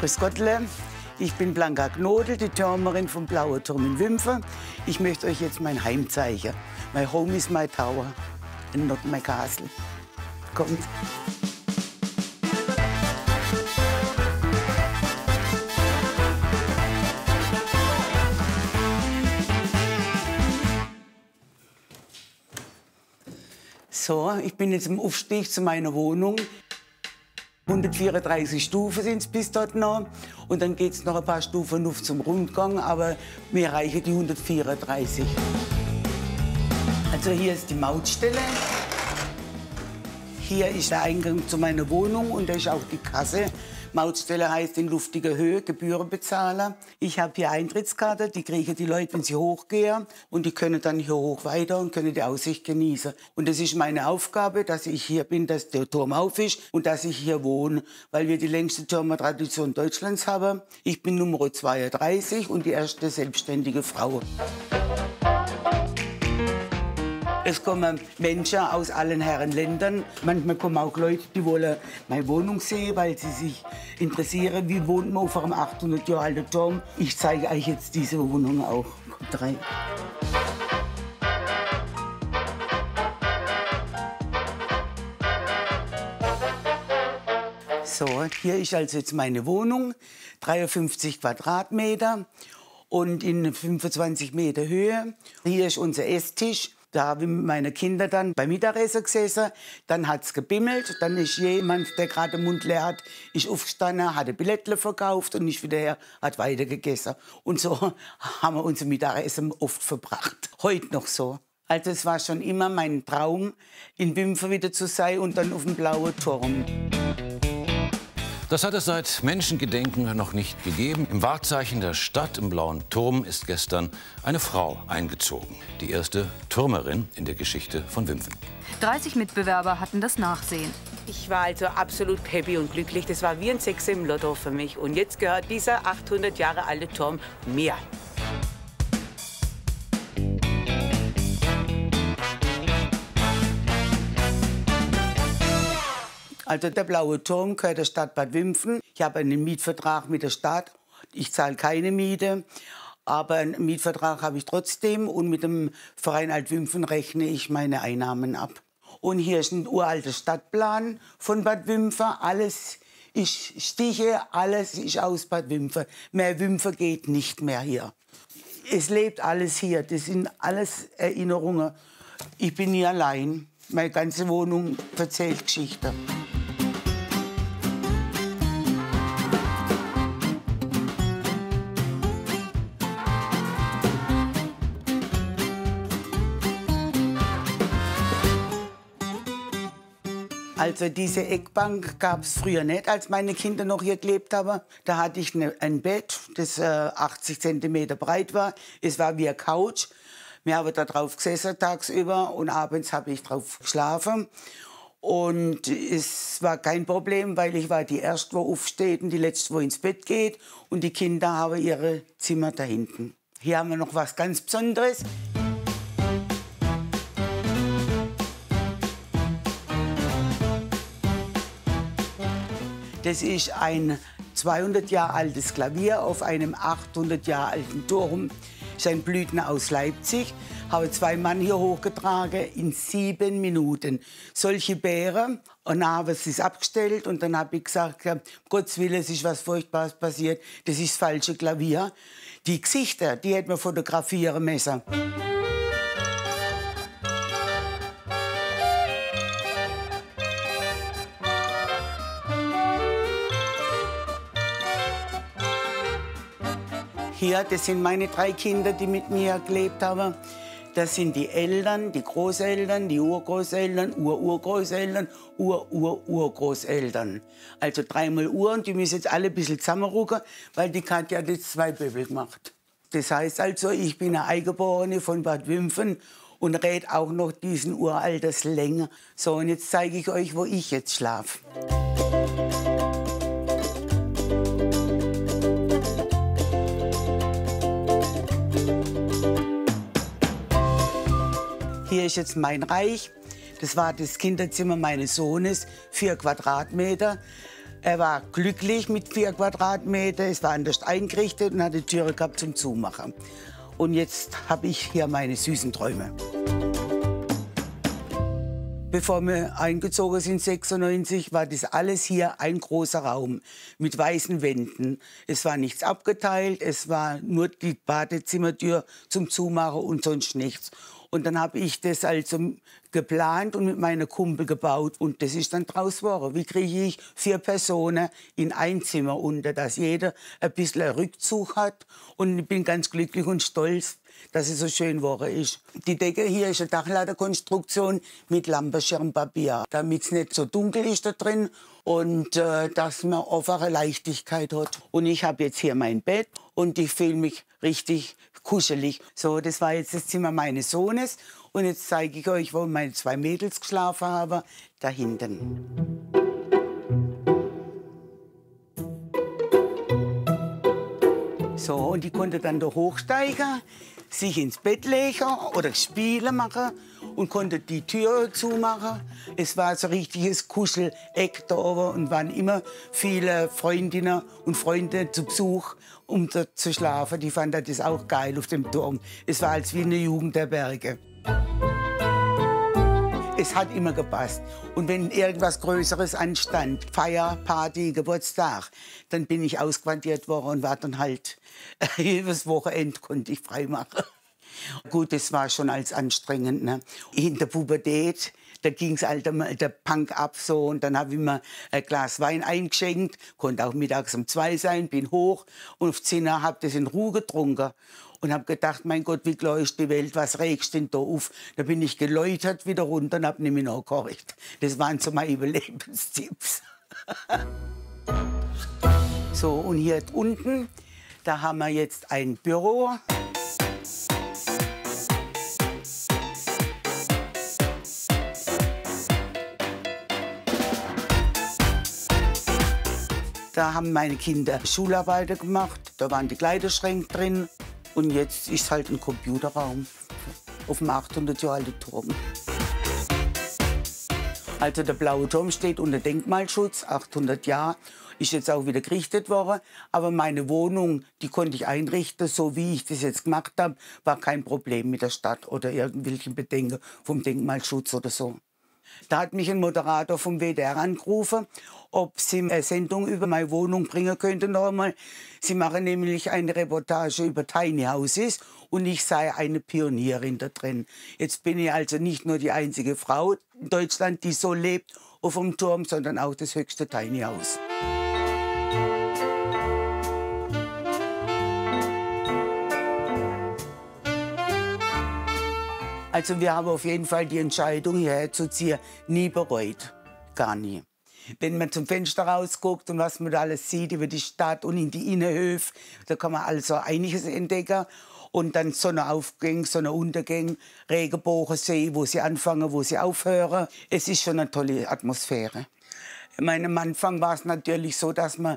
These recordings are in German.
Grüß Gottle, ich bin Blanca Knodel, die Türmerin vom Blauen Turm in Wimpfe. Ich möchte euch jetzt mein Heim zeigen. My home is my tower and not my castle. Kommt. So, ich bin jetzt im Aufstieg zu meiner Wohnung. 134 Stufen sind es bis dort noch. Und dann geht es noch ein paar Stufen auf zum Rundgang, aber mir reichen die 134. Also hier ist die Mautstelle. Hier ist der Eingang zu meiner Wohnung und da ist auch die Kasse. Mautstelle heißt in luftiger Höhe, Gebührenbezahler. Ich habe hier Eintrittskarte, die kriegen die Leute, wenn sie hochgehen. Und die können dann hier hoch weiter und können die Aussicht genießen. Und das ist meine Aufgabe, dass ich hier bin, dass der Turm auf ist und dass ich hier wohne, weil wir die längste Türmertradition Deutschlands haben. Ich bin Nummer 32 und die erste selbstständige Frau. Es kommen Menschen aus allen Herren Ländern. Manchmal kommen auch Leute, die wollen meine Wohnung sehen, weil sie sich interessieren, wie wohnt man auf einem 800 Jahre alten Turm. Ich zeige euch jetzt diese Wohnung auch. Kommt rein. So, hier ist also jetzt meine Wohnung, 53 Quadratmeter und in 25 Meter Höhe. Hier ist unser Esstisch. Da haben meine Kinder dann beim Mittagessen gesessen. Dann hat es gebimmelt. Dann ist jemand, der gerade den Mund leer hat, ist aufgestanden, hat ein Billettle verkauft und ist wieder her, hat weiter gegessen. Und so haben wir unser Mittagessen oft verbracht. Heute noch so. Also es war schon immer mein Traum, in Wimpfer wieder zu sein und dann auf dem blauen Turm. Das hat es seit Menschengedenken noch nicht gegeben. Im Wahrzeichen der Stadt im Blauen Turm ist gestern eine Frau eingezogen. Die erste Türmerin in der Geschichte von Wimpfen. 30 Mitbewerber hatten das Nachsehen. Ich war also absolut happy und glücklich. Das war wie ein Sechs im Lotto für mich. Und jetzt gehört dieser 800 Jahre alte Turm mir. Also der blaue Turm gehört der Stadt Bad Wimpfen. Ich habe einen Mietvertrag mit der Stadt. Ich zahle keine Miete. Aber einen Mietvertrag habe ich trotzdem und mit dem Verein Alt-Wimpfen rechne ich meine Einnahmen ab. Und hier ist ein uralter Stadtplan von Bad Wimpfen. Alles ist Stiche, alles ist aus Bad Wimpfen. Mehr Wimpfen geht nicht mehr hier. Es lebt alles hier. Das sind alles Erinnerungen. Ich bin nie allein. Meine ganze Wohnung erzählt Geschichte. Also diese Eckbank gab es früher nicht, als meine Kinder noch hier gelebt haben. Da hatte ich ne, ein Bett, das äh, 80 cm breit war. Es war wie eine Couch. Wir haben da drauf gesessen tagsüber und abends habe ich drauf geschlafen. Und es war kein Problem, weil ich war die Erste, wo aufsteht und die Letzte, wo ins Bett geht. Und die Kinder haben ihre Zimmer da hinten. Hier haben wir noch was ganz Besonderes. Das ist ein 200 Jahre altes Klavier auf einem 800 Jahre alten Turm. Ist ein Blüten aus Leipzig. Habe zwei Mann hier hochgetragen in sieben Minuten. Solche Bären. Und dann habe ich es abgestellt und dann habe ich gesagt, Gottes Willen, es ist was Furchtbares passiert. Das ist das falsche Klavier. Die Gesichter, die hätten wir fotografieren müssen. Hier, das sind meine drei Kinder, die mit mir gelebt haben. Das sind die Eltern, die Großeltern, die Urgroßeltern, Ururgroßeltern, Urururgroßeltern. Also dreimal Uhr und die müssen jetzt alle ein bisschen zusammenrücken, weil die Katja jetzt zwei Böbel gemacht. Das heißt also, ich bin eine Eingeborene von Bad Wimpfen und red auch noch diesen Uralterslänge. So, und jetzt zeige ich euch, wo ich jetzt schlafe. Ist jetzt mein Reich. Das war das Kinderzimmer meines Sohnes, vier Quadratmeter. Er war glücklich mit vier Quadratmeter. Es war anders eingerichtet und hatte Türe gehabt zum Zumachen. Und jetzt habe ich hier meine süßen Träume. Bevor wir eingezogen sind, 96, war das alles hier ein großer Raum mit weißen Wänden. Es war nichts abgeteilt, es war nur die Badezimmertür zum Zumachen und sonst nichts. Und dann habe ich das also geplant und mit meiner Kumpel gebaut. Und das ist dann draus geworden. Wie kriege ich vier Personen in ein Zimmer unter, dass jeder ein bisschen Rückzug hat. Und ich bin ganz glücklich und stolz, dass es so schön geworden ist. Die Decke hier ist eine Dachladerkonstruktion mit Lampenschirmpapier, damit es nicht so dunkel ist da drin und äh, dass man einfach eine Leichtigkeit hat. Und ich habe jetzt hier mein Bett und ich fühle mich richtig kuschelig. So, das war jetzt das Zimmer meines Sohnes und jetzt zeige ich euch, wo meine zwei Mädels geschlafen haben, da hinten. So, und die konnte dann da hochsteigen, sich ins Bett legen oder Spiele machen und konnte die Tür zumachen. Es war so ein richtiges Kuscheleck da oben und waren immer viele Freundinnen und Freunde zu Besuch, um dort zu schlafen. Die fanden das auch geil auf dem Turm. Es war als wie eine Jugend der Berge. Es hat immer gepasst. Und wenn irgendwas Größeres anstand, Feier, Party, Geburtstag, dann bin ich ausquartiert worden und war dann halt jedes Wochenende konnte ich frei machen. Gut, das war schon als anstrengend. Ne? In der Pubertät, da ging es halt der Punk ab so und dann habe ich mir ein Glas Wein eingeschenkt, konnte auch mittags um zwei sein, bin hoch und auf 10 Uhr habe das in Ruhe getrunken und habe gedacht, mein Gott, wie ist die Welt, was regst denn da auf? Da bin ich geläutert wieder runter und habe nicht mehr nachgehorcht. Das waren so meine Überlebenstipps. so, und hier unten, da haben wir jetzt ein Büro. Da haben meine Kinder Schularbeiter gemacht. Da waren die Kleiderschränke drin. Und jetzt ist halt ein Computerraum auf dem 800 Jahre alten Turm. Also der blaue Turm steht unter Denkmalschutz, 800 Jahre, ist jetzt auch wieder gerichtet worden. Aber meine Wohnung, die konnte ich einrichten, so wie ich das jetzt gemacht habe, war kein Problem mit der Stadt oder irgendwelchen Bedenken vom Denkmalschutz oder so. Da hat mich ein Moderator vom WDR angerufen, ob sie eine Sendung über meine Wohnung bringen könnten nochmal. Sie machen nämlich eine Reportage über Tiny Houses und ich sei eine Pionierin da drin. Jetzt bin ich also nicht nur die einzige Frau in Deutschland, die so lebt auf dem Turm, sondern auch das höchste Tiny House. Also wir haben auf jeden Fall die Entscheidung, hierher zu ziehen, nie bereut. Gar nie. Wenn man zum Fenster rausguckt und was man da alles sieht über die Stadt und in die Innenhöfe, da kann man also einiges entdecken. Und dann Sonnenaufgänge, Sonnenuntergänge, Regenbogensee, wo sie anfangen, wo sie aufhören. Es ist schon eine tolle Atmosphäre. Ich meine, am Anfang war es natürlich so, dass man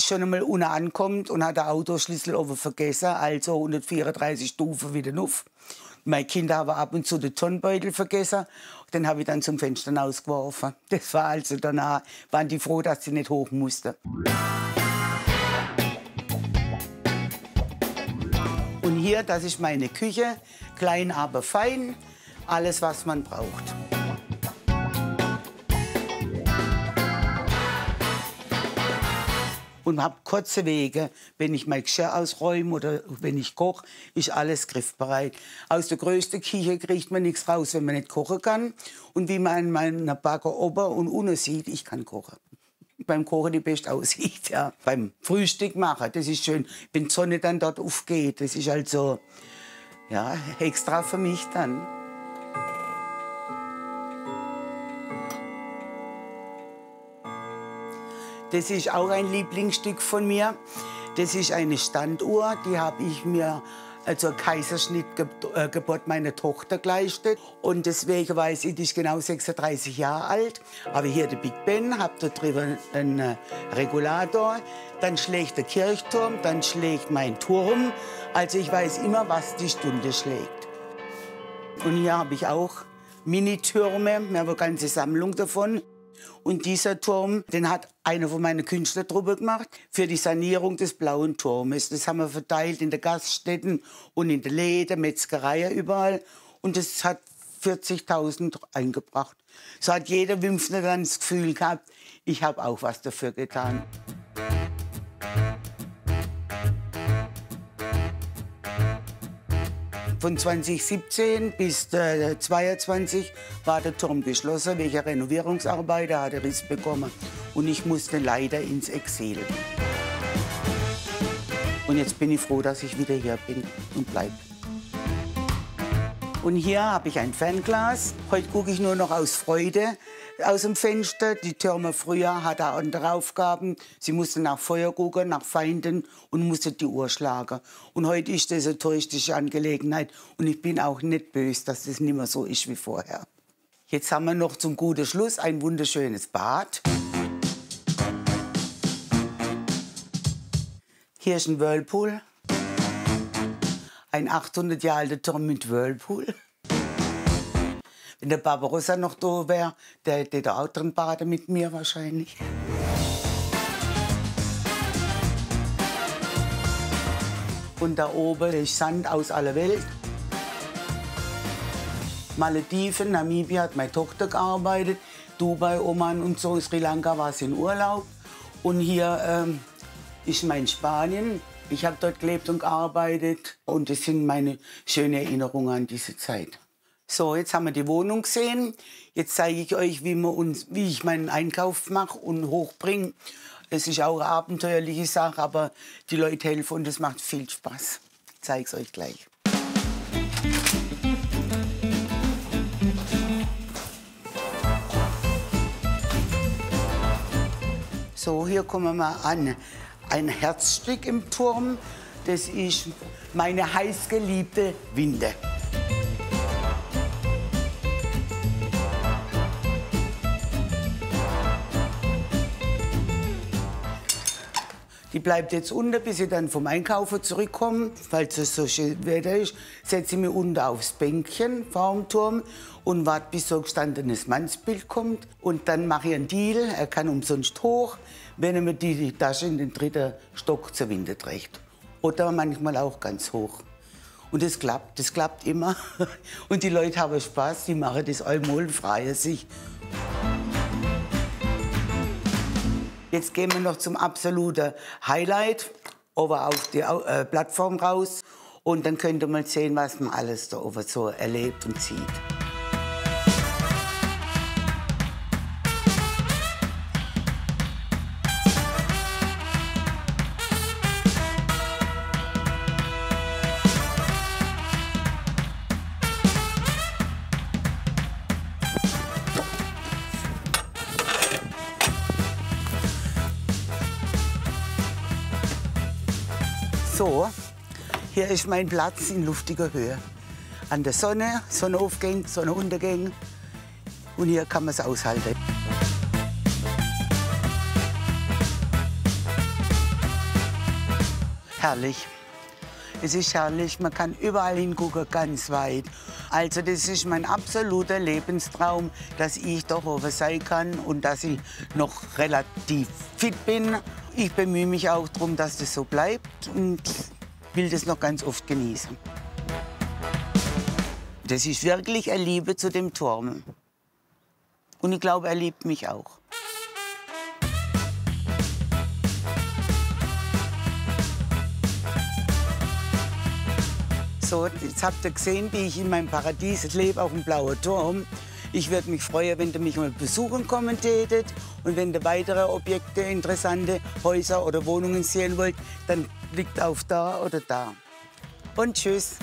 schon einmal unten ankommt und hat den Autoschlüssel oben vergessen, also 134 Stufen wieder auf. Meine Kinder haben ab und zu den Turnbeutel vergessen. Den habe ich dann zum Fenster ausgeworfen. Das war also danach, waren die froh, dass sie nicht hoch mussten. Und hier, das ist meine Küche, klein aber fein, alles was man braucht. Und habe kurze Wege. Wenn ich mein Geschirr ausräume oder wenn ich koche, ist alles griffbereit. Aus der größten Küche kriegt man nichts raus, wenn man nicht kochen kann. Und wie man in meiner Backe ober und unten sieht, ich kann kochen. Beim Kochen die beste aussieht, ja. Beim Frühstück machen, das ist schön. Wenn die Sonne dann dort aufgeht, das ist also ja, extra für mich dann. Das ist auch ein Lieblingsstück von mir. Das ist eine Standuhr, die habe ich mir also Kaiserschnittgeburt äh, meiner Tochter geleistet. Und deswegen weiß ich, die ist genau 36 Jahre alt. Aber hier der Big Ben, habe da drüber einen äh, Regulator. Dann schlägt der Kirchturm, dann schlägt mein Turm. Also ich weiß immer, was die Stunde schlägt. Und hier habe ich auch Minitürme. Wir haben eine ganze Sammlung davon. Und dieser Turm, den hat einer von meiner Künstlertruppe gemacht für die Sanierung des Blauen Turmes. Das haben wir verteilt in den Gaststätten und in den Läden, Metzgereien, überall. Und das hat 40.000 eingebracht. So hat jeder Wimpfner dann das Gefühl gehabt, ich habe auch was dafür getan. Von 2017 bis äh, 2022 war der Turm geschlossen wegen Renovierungsarbeit. Er hatte Riss bekommen und ich musste leider ins Exil. Und jetzt bin ich froh, dass ich wieder hier bin und bleibe. Und hier habe ich ein Fernglas. Heute gucke ich nur noch aus Freude aus dem Fenster. Die Türme früher hatten andere Aufgaben. Sie mussten nach Feuer gucken, nach Feinden und mussten die Uhr schlagen. Und heute ist das eine touristische Angelegenheit. Und ich bin auch nicht böse, dass das nicht mehr so ist wie vorher. Jetzt haben wir noch zum guten Schluss ein wunderschönes Bad. Hier ist ein Whirlpool. Ein 800 Jahre alter Turm mit Whirlpool. Wenn der Barbarossa noch da wäre, der hätte da auch drin baden mit mir wahrscheinlich. Und da oben ist Sand aus aller Welt. Malediven, Namibia hat meine Tochter gearbeitet. Dubai, Oman und so, Sri Lanka war sie in Urlaub. Und hier ähm, ist mein Spanien. Ich habe dort gelebt und gearbeitet. Und das sind meine schönen Erinnerungen an diese Zeit. So, jetzt haben wir die Wohnung gesehen. Jetzt zeige ich euch, wie, uns, wie ich meinen Einkauf mache und hochbringe. Es ist auch eine abenteuerliche Sache, aber die Leute helfen und es macht viel Spaß. Ich zeige es euch gleich. So, hier kommen wir an. Ein Herzstück im Turm, das ist meine heißgeliebte Winde. Die bleibt jetzt unten, bis ich dann vom Einkaufen zurückkomme. Falls es so schön Wetter ist, setze ich mich unten aufs Bänkchen vor dem Turm und warte, bis so ein gestandenes Mannsbild kommt. Und dann mache ich einen Deal, er kann umsonst hoch, wenn er mir die Tasche in den dritten Stock zur Winde trägt. Oder manchmal auch ganz hoch. Und das klappt, das klappt immer. Und die Leute haben Spaß, die machen das und freuen sich. Jetzt gehen wir noch zum absoluten Highlight, oben auf die äh, Plattform raus. Und dann könnt ihr mal sehen, was man alles da oben so erlebt und sieht. So, hier ist mein Platz in luftiger Höhe. An der Sonne, Sonnenaufgänge, Sonnenuntergänge. Und hier kann man es aushalten. Herrlich. Es ist herrlich, man kann überall hingucken, ganz weit. Also das ist mein absoluter Lebenstraum, dass ich doch oben sein kann und dass ich noch relativ fit bin. Ich bemühe mich auch darum, dass das so bleibt und will das noch ganz oft genießen. Das ist wirklich eine Liebe zu dem Turm. Und ich glaube, er liebt mich auch. So, jetzt habt ihr gesehen, wie ich in meinem Paradies lebe, auf dem blauen Turm. Ich würde mich freuen, wenn ihr mich mal besuchen kommen tätet. Und wenn ihr weitere Objekte, interessante Häuser oder Wohnungen sehen wollt, dann klickt auf da oder da. Und tschüss.